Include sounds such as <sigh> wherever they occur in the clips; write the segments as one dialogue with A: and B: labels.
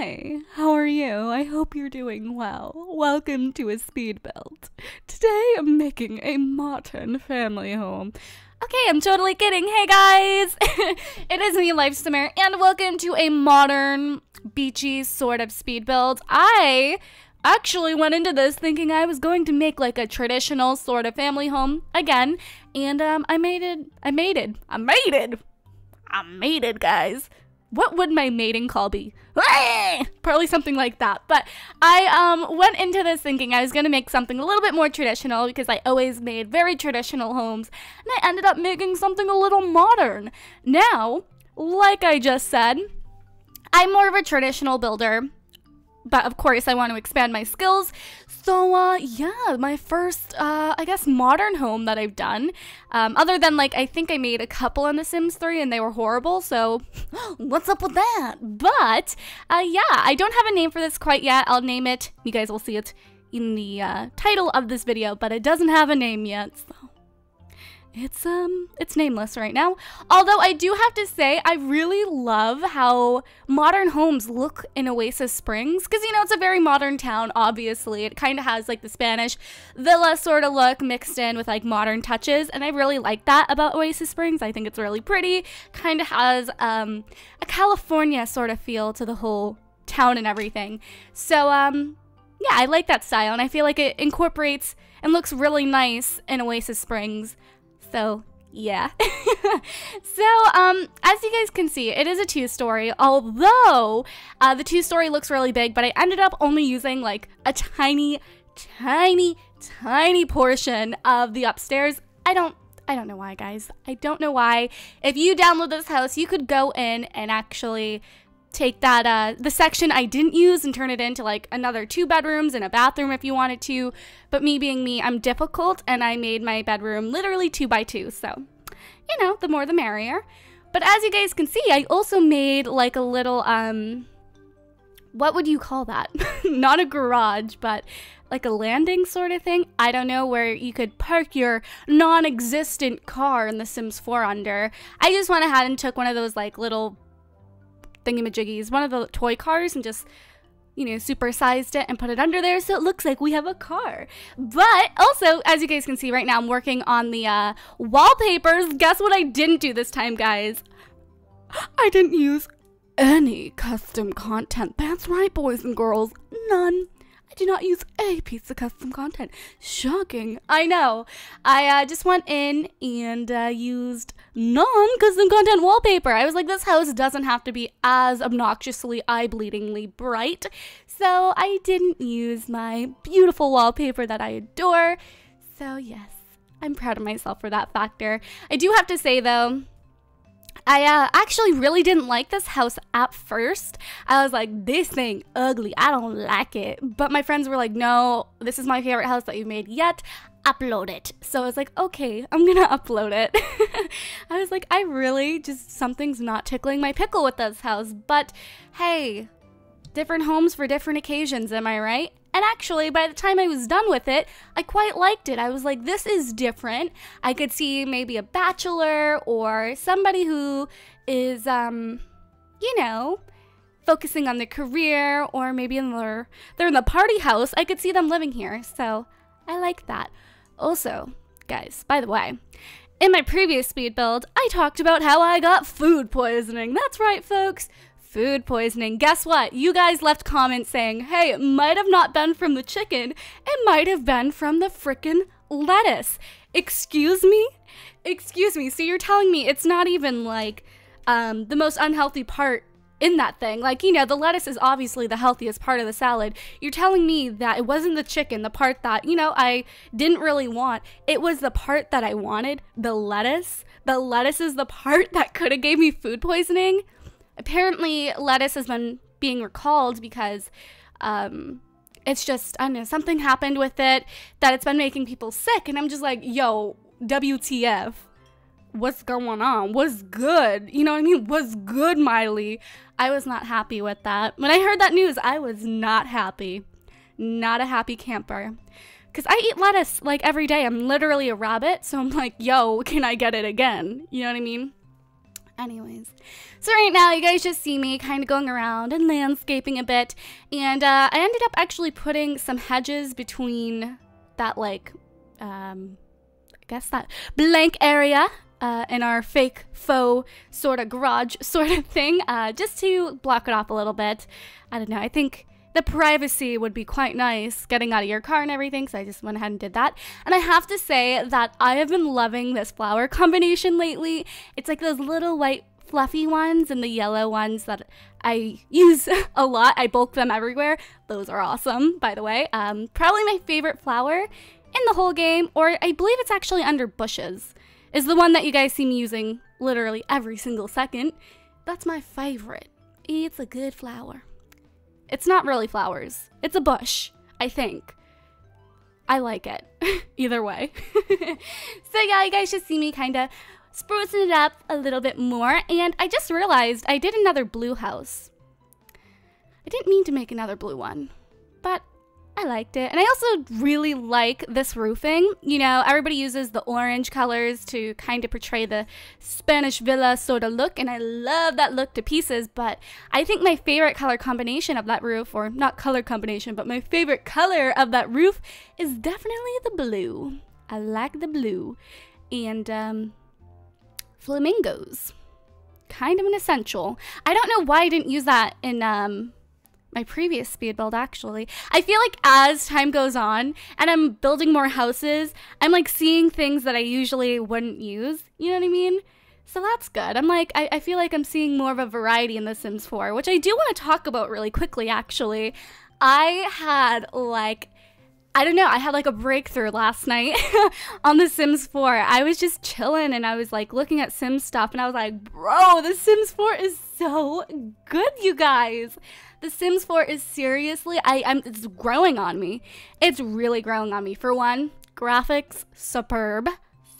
A: Hi, how are you? I hope you're doing well. Welcome to a speed build. Today I'm making a modern family home. Okay, I'm totally kidding. Hey guys! <laughs> it is me, LifeSimmer, and welcome to a modern, beachy sort of speed build. I actually went into this thinking I was going to make like a traditional sort of family home again, and um, I made it. I made it. I made it. I made it, guys what would my mating call be? <laughs> Probably something like that. But I um, went into this thinking I was going to make something a little bit more traditional because I always made very traditional homes. And I ended up making something a little modern. Now, like I just said, I'm more of a traditional builder but of course I want to expand my skills. So uh, yeah, my first uh, I guess modern home that I've done. Um, other than like I think I made a couple in The Sims 3 and they were horrible. So <gasps> what's up with that? But uh, yeah, I don't have a name for this quite yet. I'll name it. You guys will see it in the uh, title of this video, but it doesn't have a name yet. So it's um it's nameless right now. Although i do have to say i really love how modern homes look in oasis springs because you know it's a very modern town obviously. It kind of has like the spanish villa sort of look mixed in with like modern touches and i really like that about oasis springs. I think it's really pretty. Kind of has um a california sort of feel to the whole town and everything. So um yeah i like that style and i feel like it incorporates and looks really nice in oasis springs so yeah. <laughs> so, um, as you guys can see, it is a two-story, although uh, the two-story looks really big, but I ended up only using like a tiny, tiny, tiny portion of the upstairs. I don't I don't know why, guys. I don't know why. If you download this house, you could go in and actually take that uh the section I didn't use and turn it into like another two bedrooms and a bathroom if you wanted to. But me being me, I'm difficult and I made my bedroom literally two by two. So, you know, the more the merrier. But as you guys can see, I also made like a little um what would you call that? <laughs> Not a garage, but like a landing sort of thing. I don't know where you could park your non-existent car in The Sims 4 under. I just went ahead and took one of those like little thingamajiggies, one of the toy cars, and just you know, supersized it and put it under there so it looks like we have a car. But also, as you guys can see right now, I'm working on the uh, wallpapers. Guess what I didn't do this time, guys? I didn't use any custom content. That's right, boys and girls. None. I do not use a piece of custom content. Shocking. I know. I uh, just went in and uh, used non custom content wallpaper. I was like, this house doesn't have to be as obnoxiously eye bleedingly bright. So I didn't use my beautiful wallpaper that I adore. So, yes, I'm proud of myself for that factor. I do have to say, though, I uh, actually really didn't like this house at first. I was like, this thing ugly. I don't like it. But my friends were like, no, this is my favorite house that you've made yet. Upload it. So I was like, okay, I'm gonna <laughs> upload it. <laughs> I was like, I really just, something's not tickling my pickle with this house. But hey, different homes for different occasions, am I right? And actually, by the time I was done with it, I quite liked it. I was like, this is different. I could see maybe a bachelor or somebody who is, um, you know, focusing on their career or maybe in their, they're in the party house. I could see them living here. So I like that. Also, guys, by the way, in my previous speed build, I talked about how I got food poisoning. That's right, folks food poisoning. Guess what? You guys left comments saying, hey, it might have not been from the chicken, it might have been from the frickin' lettuce. Excuse me? Excuse me. So you're telling me it's not even like um, the most unhealthy part in that thing. Like, you know, the lettuce is obviously the healthiest part of the salad. You're telling me that it wasn't the chicken, the part that, you know, I didn't really want. It was the part that I wanted, the lettuce. The lettuce is the part that could have gave me food poisoning apparently lettuce has been being recalled because um, it's just I don't know something happened with it that it's been making people sick, and I'm just like, yo, WTF? What's going on? What's good? You know what I mean? What's good, Miley? I was not happy with that. When I heard that news, I was not happy. Not a happy camper. Because I eat lettuce like every day. I'm literally a rabbit. So I'm like, yo, <laughs> can I get it again? You know what I mean? Anyways, so right now you guys just see me kind of going around and landscaping a bit, and uh, I ended up actually putting some hedges between that like, um, I guess that blank area uh, in our fake faux sort of garage <laughs> sort of thing, uh, just to block it off a little bit. I don't know. I think the privacy would be quite nice getting out of your car and everything, so I just went ahead and did that. And I have to say that I have been loving this flower combination lately. It's like those little white fluffy ones and the yellow ones that I <laughs> use a lot. I bulk them everywhere. Those are awesome, by the way. Um, probably my favorite flower in the whole game, or I believe it's actually under bushes, is the one that you guys see me using literally every single second. That's my favorite. It's a good flower. It's not really flowers. It's a bush, I think. I like it. <laughs> Either way. <laughs> so yeah, you guys should see me kind of sprucing it up a little bit more. And I just realized I did another blue house. I didn't mean to make another blue one, but I liked it. And I also really like this roofing. You know, everybody uses the orange colors to kind of portray the Spanish villa sort of look, and I love that look to pieces, but I think my favorite color combination of that roof, or not color combination, but my favorite color of that roof is definitely the blue. I like the blue. And, um, flamingos. Kind of an essential. I don't know why I didn't use that in, um, my previous speed build actually. I feel like as time goes on and I'm building more houses, I'm like seeing things that I usually wouldn't use. You know what I mean? So that's good. I'm like, I, I feel like I'm seeing more of a variety in The Sims 4, which I do want to talk about really quickly actually. I had like I don't know, I had like a breakthrough last night <laughs> on The Sims 4. I was just chilling and I was like looking at Sims stuff and I was like, bro, The Sims 4 is so good, you guys. The Sims 4 is seriously, I, I'm, it's growing on me. It's really growing on me. For one, graphics, superb,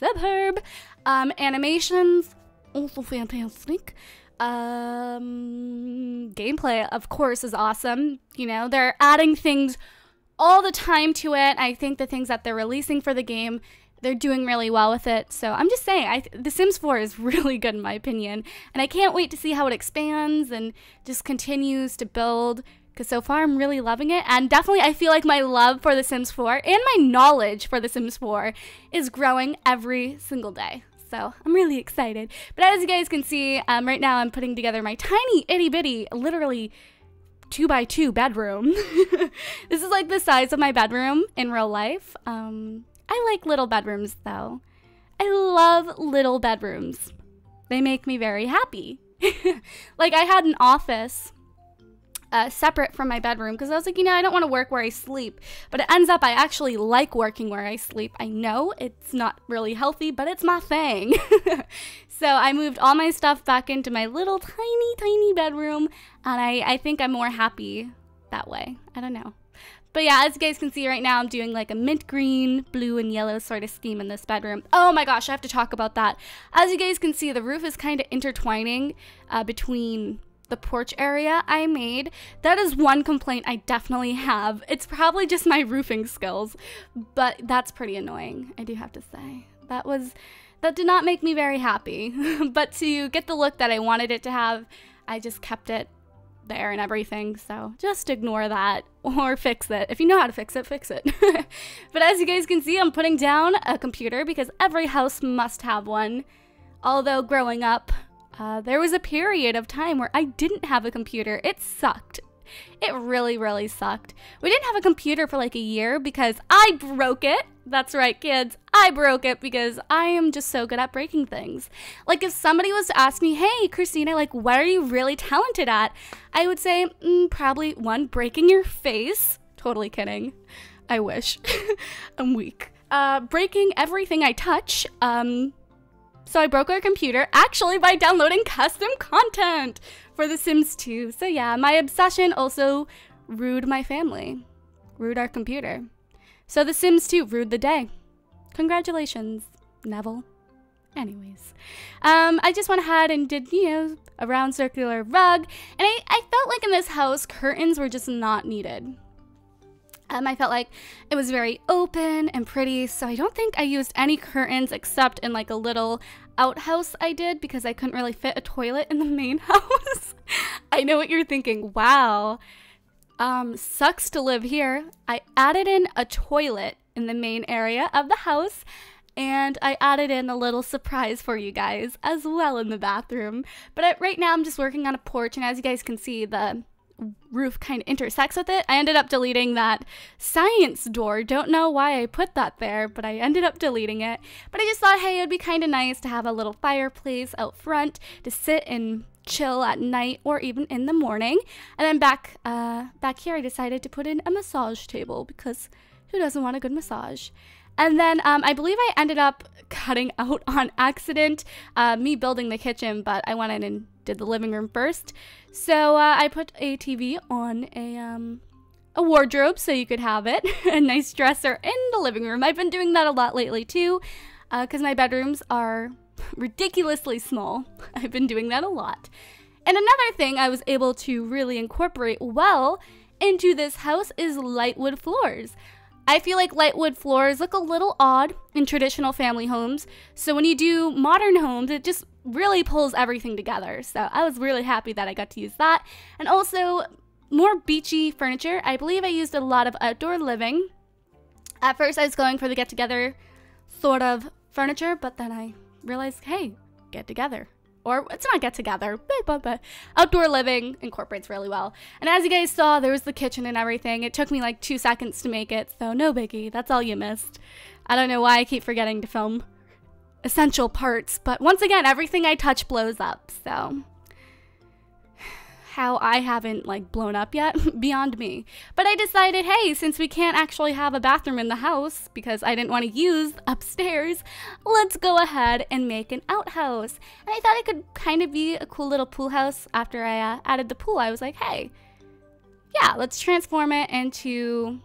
A: superb. Um, animations, also fantastic. Um, gameplay, of course, is awesome. You know, they're adding things all the time to it. I think the things that they're releasing for the game, they're doing really well with it. So I'm just saying, I, The Sims 4 is <laughs> really good in my opinion, and I can't wait to see how it expands and just continues to build. Because so far I'm really loving it, and definitely I feel like my love for The Sims 4 and my knowledge for The Sims 4 is growing every single day. So I'm really excited. But as you guys can see, um, right now I'm putting together my tiny itty bitty, literally two by two bedroom. <laughs> this is like the size of my bedroom in real life. Um, I like little bedrooms though. I love little bedrooms. They make me very happy. <laughs> like I had an office uh, separate from my bedroom because I was like, you know, I don't want to work where I sleep. But it ends up I actually like working where I sleep. I know it's not really healthy, but it's my thing. <laughs> so I moved all my stuff back into my little tiny, tiny bedroom, and I, I think I'm more happy that way. I don't know. But yeah, as you guys can see right now, I'm doing like a mint green, blue, and yellow sort of scheme in this bedroom. Oh my gosh, I have to talk about that. As you guys can see, the roof is kind of intertwining uh, between the porch area I made. That is one complaint I definitely have. It's probably just my roofing skills, but that's pretty annoying, I do have to say. That was, that did not make me very happy. <laughs> but to get the look that I wanted it to have, I just kept it there and everything, so just ignore that or fix it. If you know how to fix it, fix it. <laughs> but as you guys can see, I'm putting down a computer because every house must have one. Although growing up, uh, there was a period of time where I didn't have a computer. It sucked. It really, really sucked. We didn't have a computer for like a year because I broke it. That's right, kids. I broke it because I am just so good at breaking things. Like, if somebody was to ask me, hey, Cristina, like, what are you really talented at? I would say, mm, probably one, breaking your face. Totally kidding. I wish. <laughs> I'm weak. Uh, breaking everything I touch. Um, so I broke our computer actually by downloading custom content for The Sims 2. So yeah, my obsession also rued my family, rued our computer. So The Sims 2 rued the day. Congratulations, Neville. Anyways, um, I just went ahead and did, you know, a round circular rug, and I, I felt like in this house, curtains were just not needed. Um, I felt like it was very open and pretty, so I don't think I used any curtains except in like a little outhouse I did because I couldn't really fit a toilet in the main <laughs> house. I know what you're thinking. Wow. Um, sucks to live here. I added in a toilet in the main area of the house and I added in a little surprise for you guys as well in the bathroom. But right now I'm just working on a porch and as you guys can see the roof kind of intersects with it. I ended up deleting that science door. Don't know why I put that there, but I ended up deleting it. But I just thought, hey, it'd be kind of nice to have a little fireplace out front to sit and chill at night or even in the morning. And then back uh, back here, I decided to put in a massage table because who doesn't want a good massage? And then um, I believe I ended up cutting <laughs> out on accident uh, me building the kitchen, but I went in and did the living room first. So uh, I put a TV on a um, a wardrobe so you could have it, <laughs> a nice dresser in the living room. I've been doing that a lot lately too, because uh, my bedrooms are <laughs> ridiculously small. I've been doing that a lot. And another thing I was able to really incorporate well into this house is lightwood floors. I feel like lightwood floors look a little odd in traditional family homes, so when you do modern homes, it just really pulls everything together. So I was really happy that I got to use that. And also, more beachy furniture. I believe I used a lot of outdoor living. At first, I was going for the get together sort of furniture, but then I realized, hey, get together. Or it's not get together, <laughs> but, but outdoor living incorporates really well. And as you guys saw, there was the kitchen and everything. It took me like two seconds to make it, so no biggie. That's all you missed. I don't know why I keep forgetting to film essential parts, but once again, everything I touch blows up, so how I haven't like blown up yet, <laughs> beyond me. But I decided, hey, since we can't actually have a bathroom in the house because I didn't want to use <laughs> upstairs, let's go ahead and make an outhouse. And I thought it could kind of be a cool little pool house after I uh, added the pool. I was like, hey, yeah, let's transform it into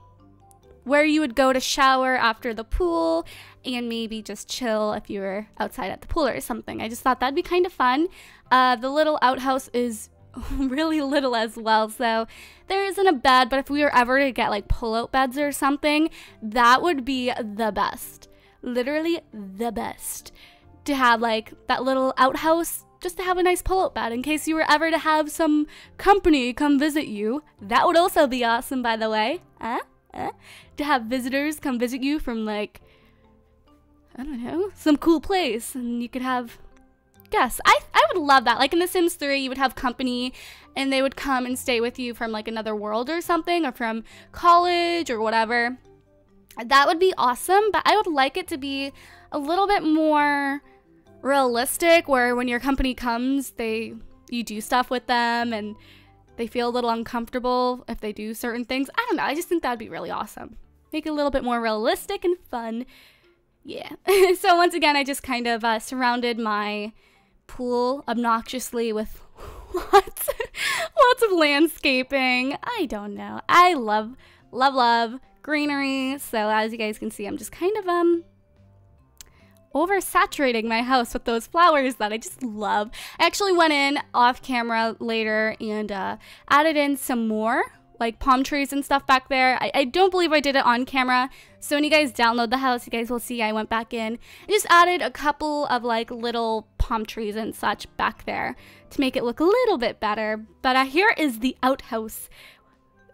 A: where you would go to shower after the pool and maybe just chill if you were outside at the pool or something. I just thought that'd be kind of fun. Uh, the little outhouse is <laughs> really little as well, so there isn't a bed, but if we were ever to get like pull out beds or something, that would be the best. Literally the best. To have like that little outhouse just to have a nice pull out bed in case you were ever to have some company come visit you. That would also be awesome, by the way. Uh, uh, to have visitors come visit you from like I don't know, some cool place and you could have guests. I, I would love that. Like in The Sims 3, you would have company and they would come and stay with you from like another world or something or from college or whatever. That would be awesome, but I would like it to be a little bit more realistic where when your company comes, they you do stuff with them and they feel a little uncomfortable if they do certain things. I don't know. I just think that'd be really awesome. Make it a little bit more realistic and fun yeah. <laughs> so once again, I just kind of uh, surrounded my pool obnoxiously with <laughs> lots, lots of landscaping. I don't know. I love, love, love greenery. So as you guys can see, I'm just kind of um oversaturating my house with those flowers that I just love. I actually went in off camera later and uh, added in some more like palm trees and stuff back there. I, I, don't believe I did it on camera. So when you guys download the house, you guys will see I went back in and just added a couple of like little palm trees and such back there to make it look a little bit better. But uh, here is the outhouse.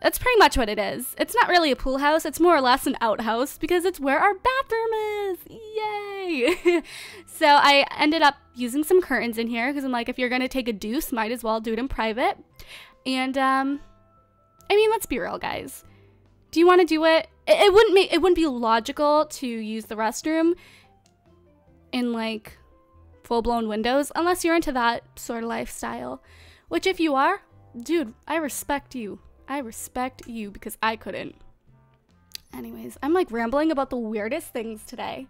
A: That's pretty much what it is. It's not really a pool house, it's more or less an outhouse because it's where our bathroom is. Yay! <laughs> so I ended up using some curtains in here because I'm like, if you're gonna take a deuce, might as well do it in private. And um, I mean, let's be real, guys. Do you want to do it? it? It wouldn't make it wouldn't be logical to use the restroom in like full-blown windows unless you're into that sort of lifestyle. Which if you are, dude, I respect you. I respect you because I couldn't. Anyways, I'm like rambling about the weirdest things today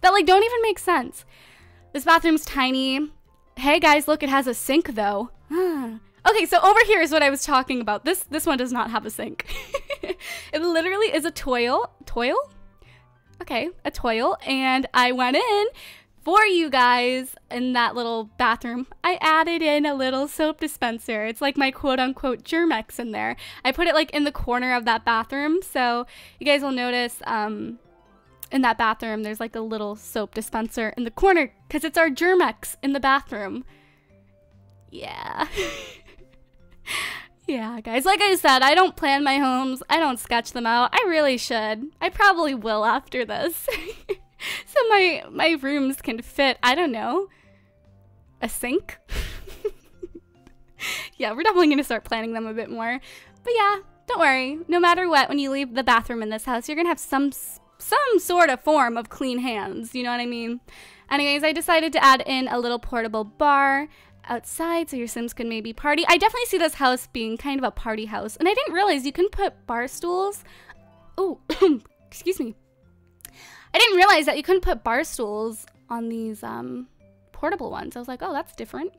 A: that like don't even make sense. This bathroom's tiny. Hey guys, look, it has a sink though. <gasps> Ah. Okay, so over here is what I was talking about. This this one does not have a sink. <laughs> it literally is a toil. Toil? Okay, a toil. And I went in, for you guys in that little bathroom, I added in a little soap dispenser. It's like my quote unquote Germ-X in there. I put it like in the corner of that bathroom. So you guys will notice um, in that bathroom, there's like a little soap dispenser in the corner because it's our Germ-X in the bathroom. Yeah. <laughs> yeah, guys. Like I said, I don't plan my homes. I don't sketch them out. I really should. I probably will after this. <laughs> so my my rooms can fit, I don't know, a sink. <laughs> yeah, we're definitely going to start planning them a bit more. But yeah, don't worry. No matter what, when you leave the bathroom in this house, you're going to have some some sort of form of clean hands, you know what I mean? Anyways, I decided to add in a little portable bar outside so your Sims could maybe party. I definitely see this house being kind of a party house. And I didn't realize you can put bar stools. Oh, <coughs> excuse me. I didn't realize that you couldn't put bar stools on these um, portable ones. I was like, oh, that's different.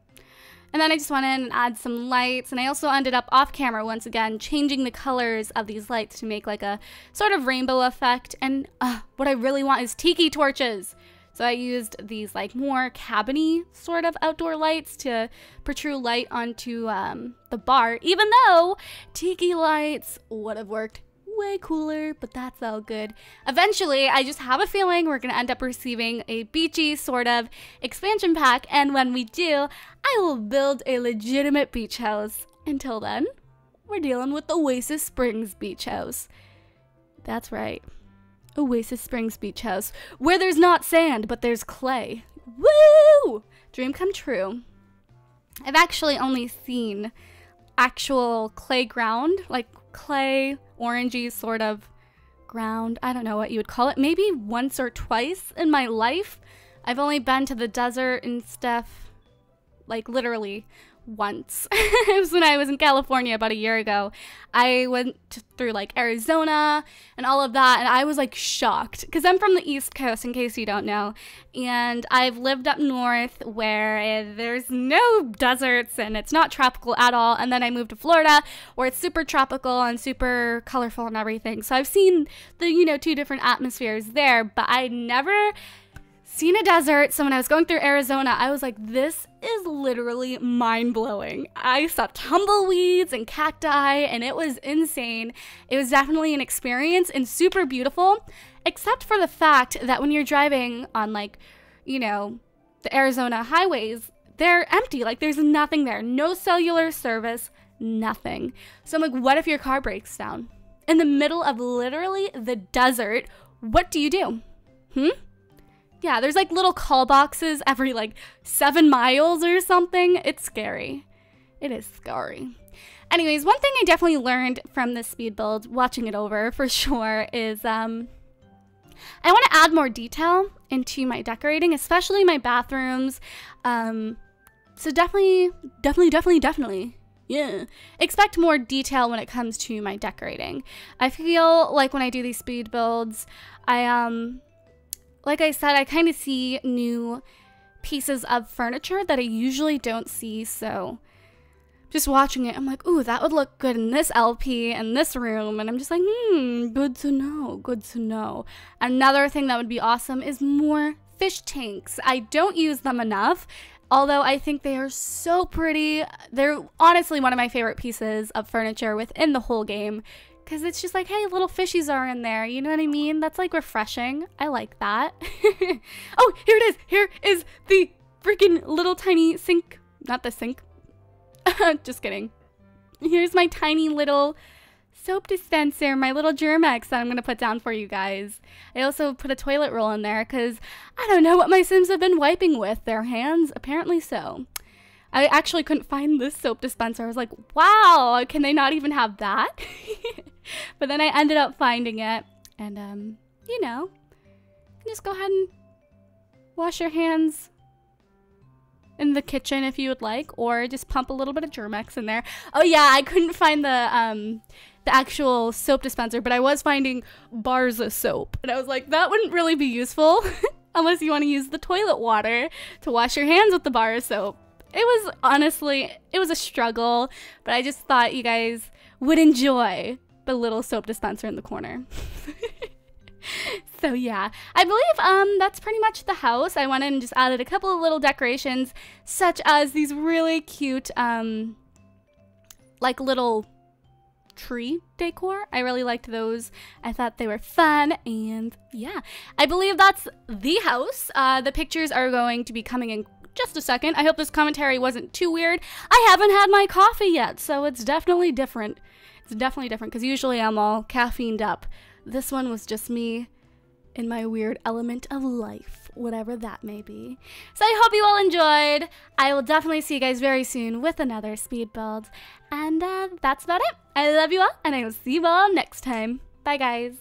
A: And then I just went in and add some lights. And I also ended up off camera once again, changing the colors of these lights to make like a sort of rainbow effect. And uh, what I really want is tiki torches. So I used these like more cabiny sort of outdoor lights to protrude light onto um, the bar, even though tiki lights would have worked way cooler, but that's all good. Eventually, I just have a feeling we're to end up receiving a beachy sort of expansion pack, and when we do, I will build a legitimate beach house. Until then, we're dealing with the Oasis Springs Beach House. That's right. Oasis Springs Beach House, where there's not sand, but there's clay. Woo! Dream come true. I've actually only seen actual clay ground, like clay, orangey sort of ground. I don't know what you would call it. Maybe once or twice in my life. I've only been to the desert and stuff, like literally once. <laughs> it was when I was in California about a year ago. I went through like Arizona and all of that, and I was like shocked because I'm from the East Coast, in case you don't know. And I've lived up north where eh, there's no deserts and it's not tropical at all. And then I moved to Florida where it's super tropical and super colorful and everything. So I've seen the, you know, two different atmospheres there, but I never seen a desert. So when I was going through Arizona, I was like, this is literally mind blowing. I saw tumbleweeds and cacti, and it was insane. It was definitely an experience and super beautiful, except for the fact that when you're driving on, like, you know, the Arizona highways, they're empty. Like, there's nothing there. No cellular service, nothing. So I'm like, what if your car breaks down? In the middle of literally the desert, what do you do? Hmm? Yeah, there's like little call boxes every like seven miles or something. It's scary. It is scary. Anyways, one thing I definitely learned from this speed build, watching it over for <laughs> sure, is um, I want to add more detail into my decorating, especially my bathrooms. Um, so definitely, definitely, definitely, definitely, yeah, expect more detail when it comes to my decorating. I feel like when I do these speed builds, I um like I said, I kind of see new pieces of furniture that I usually don't see. So just watching it, I'm like, ooh, that would look good in this LP and this room. And I'm just like, hmm, good to know, good to know. Another thing that would be awesome is more fish tanks. I don't use them enough. Although I think they are so pretty. They're honestly one of my favorite pieces of furniture within the whole game because it's just like, hey, little fishies are in there. You know what I mean? That's like refreshing. I like that. <laughs> oh, here it is. Here is the freaking little tiny sink. Not the sink. <laughs> just kidding. Here's my tiny little soap dispenser, my little Germ-X that I'm going to put down for you guys. I also put a toilet roll in there because I don't know what my Sims have been wiping with. Their hands? Apparently so. I actually couldn't find this soap dispenser. I was like, wow, can they not even have that? <laughs> but then I ended up finding it. And, um, you know, just go ahead and wash your hands in the kitchen if you would like, or just pump a little bit of Germ-X in there. Oh yeah, I couldn't find the um the actual soap dispenser, but I was finding bars of soap, and I was like, that wouldn't really be useful <laughs> unless you want to use the toilet water to wash your hands with the bar of soap. It was honestly, it was a struggle, but I just thought you guys would enjoy the little soap dispenser in the corner. <laughs> so yeah, I believe um that's pretty much the house. I went in and just added a couple of little decorations, such as these really cute um like little tree decor. I really liked those. I thought they were fun, and yeah, I believe that's the house. Uh, the pictures are going to be coming in just a second. I hope this commentary wasn't too weird. I haven't had my coffee yet, so it's definitely different. It's definitely different because usually I'm all caffeined up. This one was just me in my weird element of life, whatever that may be. So I hope you all enjoyed. I will definitely see you guys very soon with another speed build. And uh, that's about it. I love you all, and I will see you all next time. Bye, guys.